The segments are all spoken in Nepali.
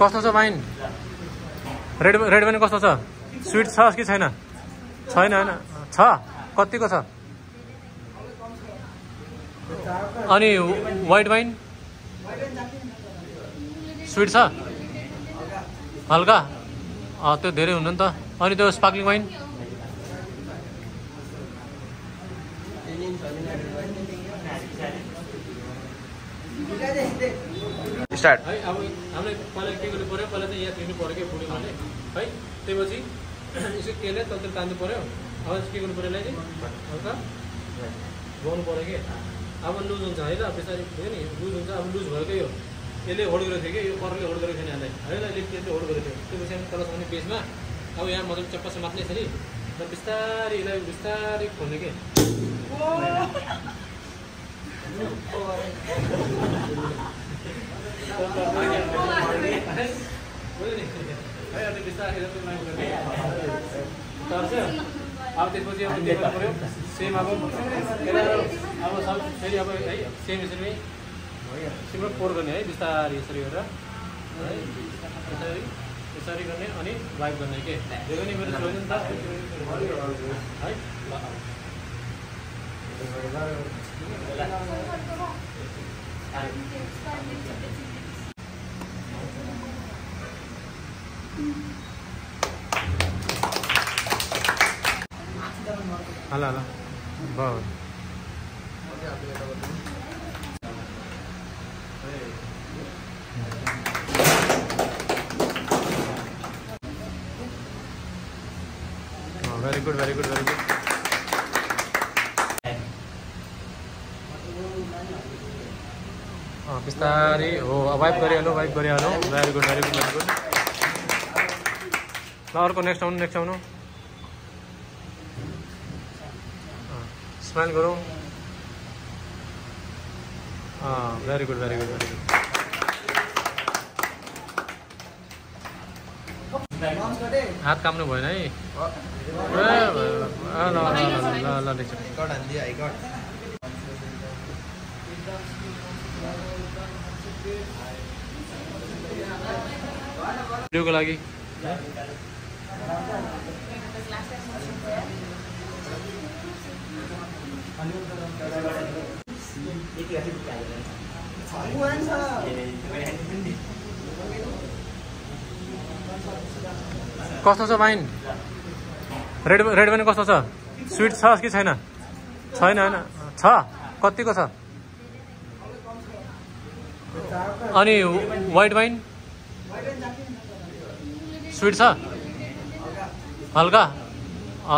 कस्तो छ वाइन रेड रेड वाइन कस्तो छ स्विट छ कि छैन छैन होइन छ कतिको छ अनि वाइट वाइन स्विट छ? हल्का। अँ, त्यो धेरै हुनु नि त। अनि त्यो स्पार्कलिङ वाइन स्टार्ट है अब हामीले पहिला के गर्नु पऱ्यो पहिला चाहिँ यहाँ तिर्नु पऱ्यो कि? बुढीमाले है त्यसपछि यसो त्यसलाई तल तान्नु पऱ्यो अब के गर्नु पऱ्यो यसलाई चाहिँ हल्का गाउनु पऱ्यो कि? अब लुज हुन्छ है ल बिस्तारै थियो नि? लुज हुन्छ अब लुज भएकै हो। यसले होल्ड गरेको थियो कि यो परले होल्ड गरेको थिएन यसलाई है ल यसले त्यसले होल्ड गरेको थियो त्यसपछि हामी तलसम्म बेसमा अब यहाँ मजाले चप्पा समात्ने छ नि र बिस्तारै यसलाई बिस्तारै खोल्ने के चाहिँ अब त्यसपछि अब गर्नु पऱ्यो सेम अब अब सब फेरि अब है सेम यसरी नै तिम्रो पोर गर्ने है बिस्तारै यसरी गरेर है यसरी यसरी गर्ने अनि वाइप गर्ने के त्यो पनि मेरो छोरी नि त है ल हला हला बरं very good very good very good हाँ हो वाइप करे हलो वाइप करे very good very good very good flower next आउनु नेक्स्ट आउनु। स्माइल करो। Very good very good very good हात काम्नु भएन है ए, ल ल ल ल ल नेक्स्ट भिडियोको लागि कस्तो छ वाइन? रेड रेड वाइन कस्तो छ? स्विट छ कि छैन? छैन होइन। छ? कतिको छ? अनि वाइट वाइन स्विट छ? हल्का?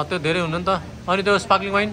त्यो धेरै हुनु नि त। अनि त्यो स्पार्कलिङ वाइन.